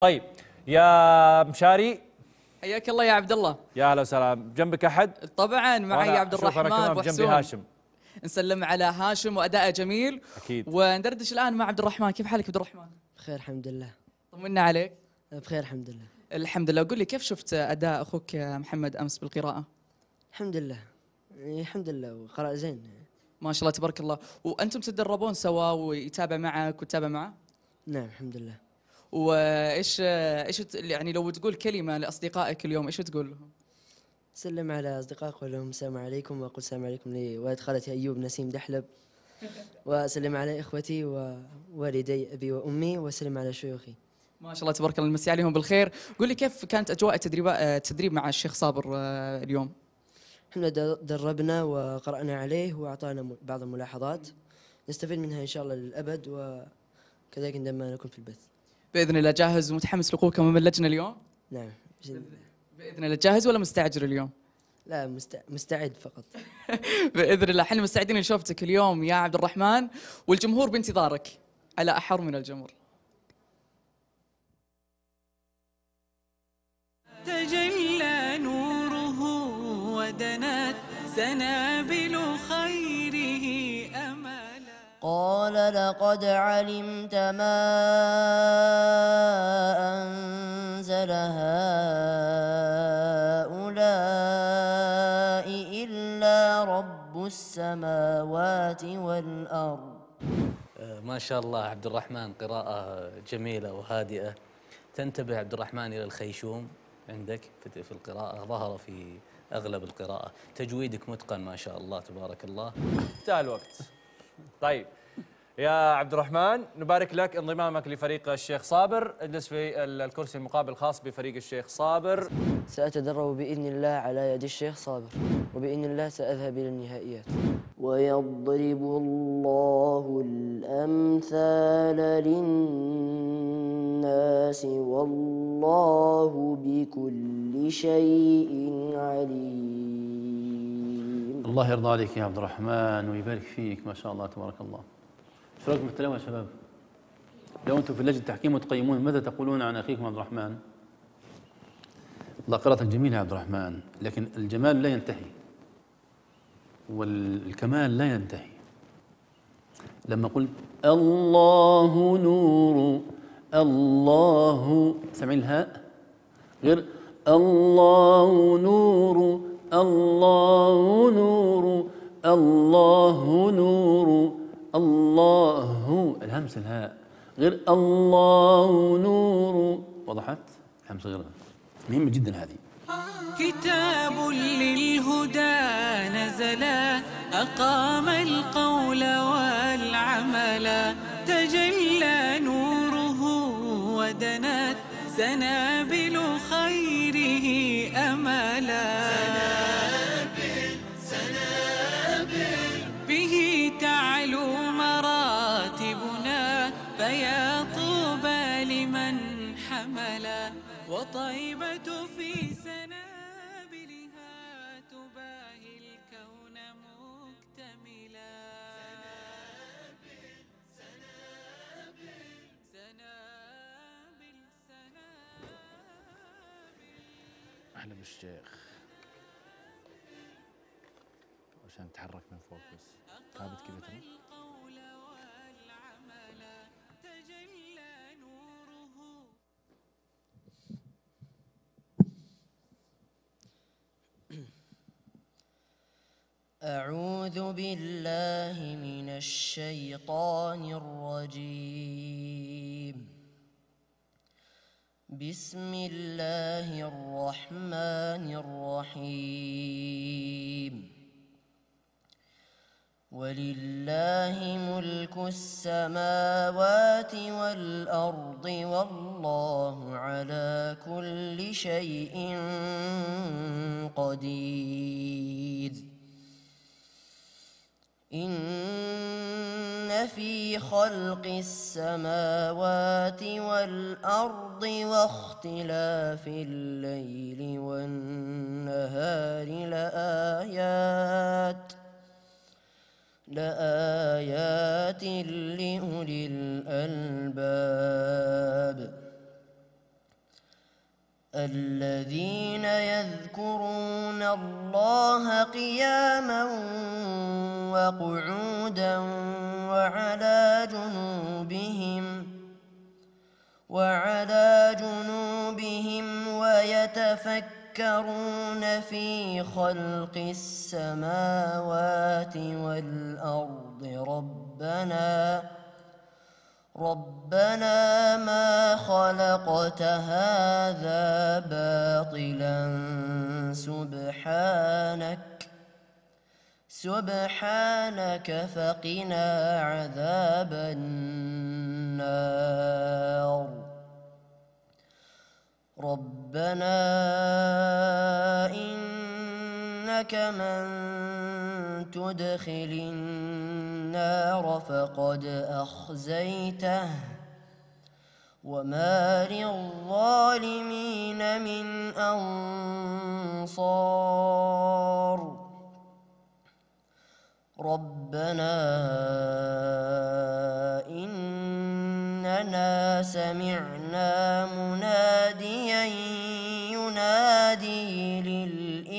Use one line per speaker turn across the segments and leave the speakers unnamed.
طيب يا مشاري.
حياك الله يا عبد الله
يا أهلا وسهلا. جنبك أحد؟
طبعا معي عبد الرحمن أبو
بجنبي
حسون.
هاشم.
نسلم على هاشم واداءه جميل.
أكيد.
وندردش الآن مع عبد الرحمن كيف حالك عبد الرحمن
بخير الحمد لله.
طمنا عليك.
بخير الحمد لله.
الحمد لله. قل لي كيف شفت أداء أخوك محمد أمس بالقراءة؟
الحمد لله. يعني الحمد لله وقرأ زين.
ما شاء الله تبارك الله. وأنتم تتدربون سوا ويتابع معك وتتابع معه؟
نعم الحمد لله.
وإيش إيش يعني لو تقول كلمة لأصدقائك اليوم إيش تقول لهم؟
سلم على أصدقائك وقول لهم السلام عليكم وأقول السلام عليكم لوالد خالتي أيوب نسيم دحلب. وأسلم على إخوتي ووالدي أبي وأمي وأسلم على شيوخي.
ما شاء الله تبارك الله نمسي عليهم بالخير. قل لي كيف كانت أجواء التدريب التدريب مع الشيخ صابر آه، اليوم؟
إحنا دربنا وقرأنا عليه وأعطانا م- بعض الملاحظات. نستفيد منها إن شاء الله للأبد وكذلك عندما نكون في البث.
بإذن الله جاهز ومتحمس لقوك أمام اللجنة اليوم؟
نعم بإذن الله.
بإذن الله جاهز ولا مستعجل اليوم؟
لا مست- مستعد فقط.
بإذن الله إحنا مستعدين لشوفتك اليوم يا عبد الرحمن والجمهور بانتظارك على أحر من الجمهور.
تجلى نوره ودنت سنابل أملا
قال لقد علمت ما أنزل هؤلاء إلا رب السماوات والأرض.
آه، ما شاء الله عبد الرحمن قراءة جميلة وهادئة. تنتبه عبد الرحمن إلى الخيشوم عندك في في القراءة ظهر في أغلب القراءة. تجويدك متقن ما شاء الله تبارك الله.
انتهى الوقت. طيب. يا عبد الرحمن نبارك لك انضمامك لفريق الشيخ صابر. اجلس في ال- الكرسي المقابل الخاص بفريق الشيخ صابر.
سأتدرب بإذن الله على يد الشيخ صابر وبإذن الله سأذهب إلى النهائيات.
ويضرب الله الأمثال للناس والله بكل شيء عليم.
الله يرضى عليك يا عبد الرحمن ويبارك فيك ما شاء الله تبارك الله. في التلاوه يا شباب؟ لو أنتم في لجنه التحكيم وتقيمون ماذا تقولون عن أخيكم عبد الرحمن؟ والله قراءة جميلة يا عبد الرحمن لكن الجمال لا ينتهي والكمال لا ينتهي لما قلت الله نور الله سمعين الهاء غير الله نور الله نور الله نور الله الهمس الهاء غير الله نور. وضحت؟ الهمس غير مهمة جدا هذه.
كتاب للهدى نزل أقام القول والعمل. تجلى نوره ودنت سنابل خيره أملا. وطيبة في سنابلها تباهي الكون مكتملا. سنابل سنابل
أهلا بالشيخ. عشان تحرك من فوق بس. ثابت كذا ترى؟
بالله من الشيطان الرجيم. بسم الله الرحمن الرحيم. ولله ملك السماوات والأرض والله على كل شيء قدير. إن في خلق السماوات والأرض واختلاف الليل والنهار لآيات لآيات لأولي الألباب. الذين يذكرون الله قياما وقعودا وعلى جنوبهم وعلى جنوبهم ويتفكرون في خلق السماوات والأرض ربنا ربنا ما خلقت هذا باطلا. سبحانك سبحانك فقنا عذاب النار. ربنا إنك من تدخل النار. فقد أخزيته وما للظالمين من أنصار. ربنا إننا سمعنا مناديا ينادي للإيمان.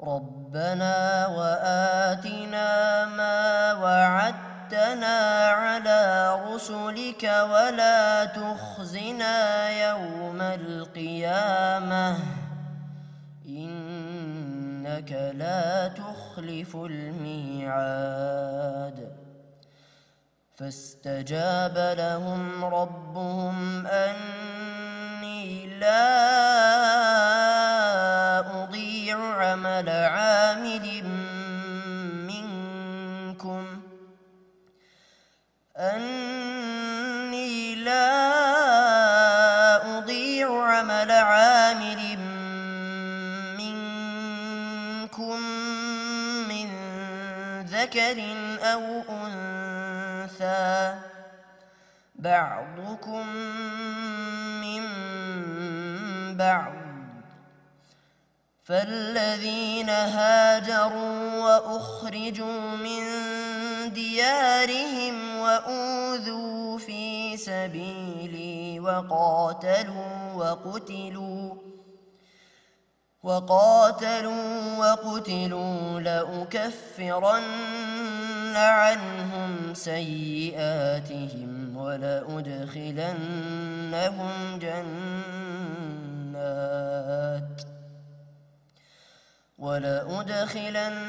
ربنا وآتنا ما وعدتنا على رسلك ولا تخزنا يوم القيامة. إنك لا تخلف الميعاد. فاستجاب لهم ربهم أني لا عمل عامل منكم أني لا أضيع عمل عامل منكم من ذكر أو أنثى بعضكم من بعض فالذين هاجروا وأخرجوا من ديارهم وأوذوا في سبيلي وقاتلوا وقتلوا وقاتلوا وقتلوا لأكفرن عنهم سيئاتهم ولأدخلنهم جنات ولأدخلنهم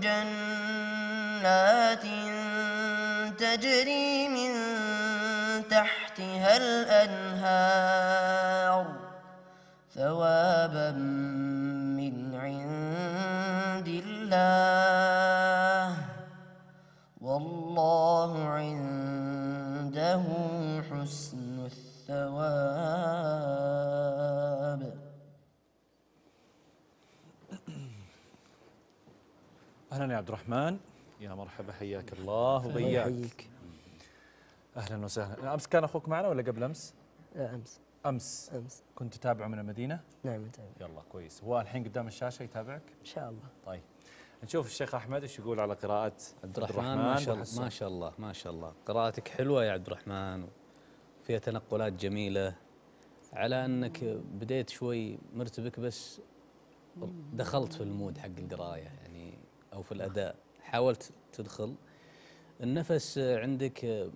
جنات تجري من تحتها الأنهار ثوابا
الرحمن. يا مرحبا حياك الله وبياك أهلا وسهلا. أمس كان أخوك معنا ولا قبل أمس؟
لا أمس.
أمس.
أمس.
كنت تتابعه من المدينة؟
نعم تمام
يلا كويس. هو الحين قدام الشاشة يتابعك؟
إن شاء الله.
طيب. نشوف الشيخ أحمد إيش يقول على قراءة
عبد الرحمن ما شاء الله. ما شاء الله ما شاء الله. قراءتك حلوة يا عبد الرحمن فيها تنقلات جميلة. على أنك بديت شوي مرتبك بس دخلت في المود حق القراية يعني. أو في الأداء. حاولت تدخل. النفس عندك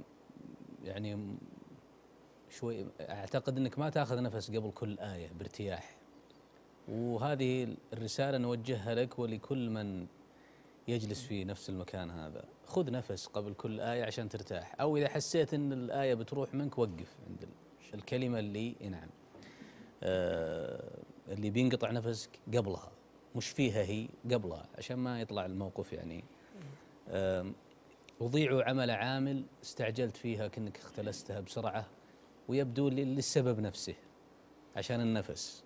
يعني شوي أعتقد إنك ما تأخذ نفس قبل كل آية بارتياح. وهذه الرسالة نوجهها لك ولكل من يجلس في نفس المكان هذا. خذ نفس قبل كل آية عشان ترتاح. أو إذا حسيت أن الآية بتروح منك وقف عند ال- الكلمة اللي نعم آه اللي بينقطع نفسك قبلها. مش فيها هي قبلها عشان ما يطلع الموقف يعني. أم، أضيع عمل عامل استعجلت فيها كأنك اختلستها بسرعة ويبدو للسبب نفسه عشان النفس.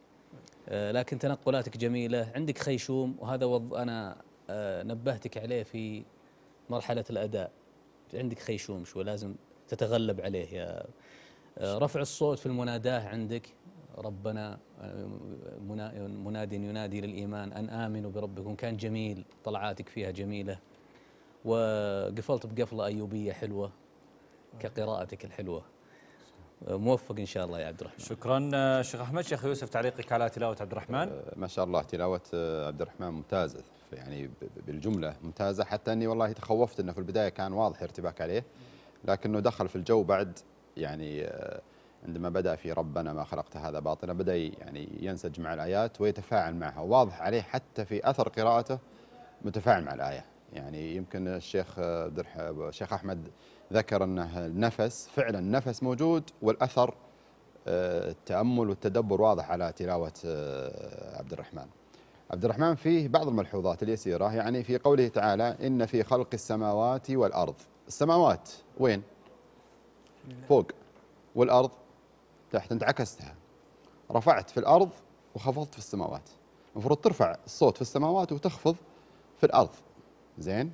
أه، لكن تنقلاتك جميلة عندك خيشوم وهذا وض أنا أه، نبهتك عليه في مرحلة الأداء. عندك خيشوم شو لازم تتغلب عليه يا أه، رفع الصوت في المناداة عندك. ربنا منا- مناد ينادي للإيمان أن آمنوا بربكم. كان جميل طلعاتك فيها جميلة. وقفلت بقفلة أيوبية حلوة كقراءتك الحلوة. أه، موفق إن شاء الله يا عبد الرحمن.
شكرا آه، شيخ أحمد. شيخ يوسف تعليقك على تلاوة عبد الرحمن؟
ما شاء الله تلاوة آه، عبد الرحمن ممتازة. يعني ب- ب- بالجملة ممتازة. حتى أني والله تخوفت أنه في البداية كان واضح ارتباك عليه لكنه دخل في الجو بعد يعني آه، عندما بدأ في ربنا ما خلقت هذا باطلا بدأ يعني ينسج مع الآيات ويتفاعل معها واضح عليه حتى في أثر قراءته متفاعل مع الآية. يعني يمكن الشيخ الشيخ أحمد ذكر أنه النفس فعلا النفس موجود والأثر آه، التأمل والتدبر واضح على تلاوة آه، عبد الرحمن عبد الرحمن فيه بعض الملحوظات اليسيرة يعني في قوله تعالى إن في خلق السماوات والأرض. السماوات وين؟ فوق. والأرض تحت أنت عكستها رفعت في الأرض وخفضت في السماوات. المفروض ترفع الصوت في السماوات وتخفض في الأرض. زين؟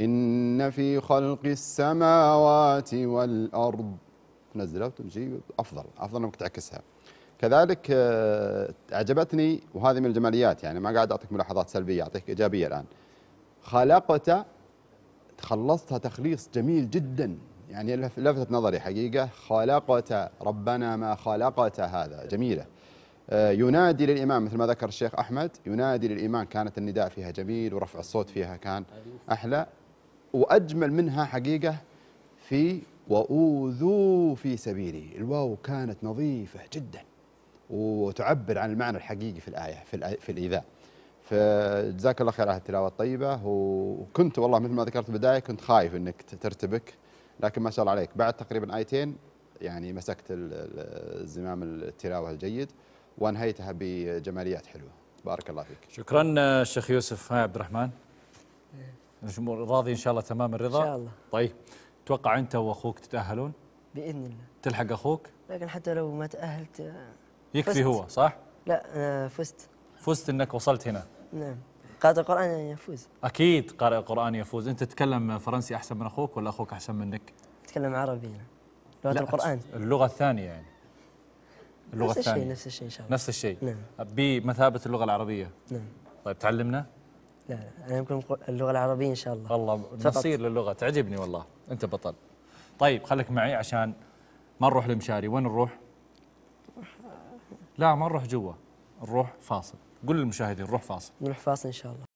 إن في خلق السماوات والأرض. تنزلها وتمشي أفضل أفضل أنك تعكسها. كذلك آه، أعجبتني وهذه من الجماليات يعني ما قاعد أعطيك ملاحظات سلبية أعطيك إيجابية الآن. خلقت تخلصتها تخليص جميل جدا. يعني لف- لفتت نظري حقيقة خلقت ربنا ما خلقت هذا. جميلة. آه، ينادي للإمام مثل ما ذكر الشيخ أحمد ينادي للإمام كانت النداء فيها جميل ورفع الصوت فيها كان أحلى. وأجمل منها حقيقة في وأوذوا في سبيلي. الواو كانت نظيفة جدا وتعبر عن المعنى الحقيقي في الآية في, في الإيذاء. فجزاك الله خير على التلاوة الطيبة. وكنت والله مثل ما ذكرت في البداية كنت خايف أنك ترتبك. لكن ما شاء الله عليك. بعد تقريبا آيتين يعني مسكت ال- ال- زمام التلاوة الجيد وانهيتها بجماليات حلوة. بارك الله فيك.
شكرا آه، شيخ يوسف. ها يا عبد الرحمن؟ الجمهور راضي إن شاء الله تمام الرضا؟
إن شاء الله.
طيب توقع أنت وأخوك تتأهلون؟
بإذن الله.
تلحق أخوك؟
لكن حتى لو ما تأهلت آه،
يكفي
فزت.
هو صح؟
لا أنا فزت.
فزت إنك وصلت هنا.
نعم. قارئ القرآن يعني يفوز.
أكيد قارئ القرآن يفوز. أنت تتكلم فرنسي أحسن من أخوك ولا أخوك أحسن منك؟
اتكلم عربي أنا. لغة
لا،
القرآن.
اللغة الثانية يعني. اللغة
نفس الشيء
الثانية.
نفس الشيء إن شاء الله.
نفس الشيء.
نعم.
بمثابة اللغة العربية.
نعم.
طيب تعلمنا؟
لا لا أنا يمكن اللغة العربية إن شاء الله.
والله. نصير للغة. تعجبني والله. أنت بطل. طيب خليك معي عشان ما نروح لمشاري. وين نروح؟ لا ما نروح جوا. نروح فاصل. قول للمشاهدين نروح فاصل.
نروح فاصل إن شاء الله.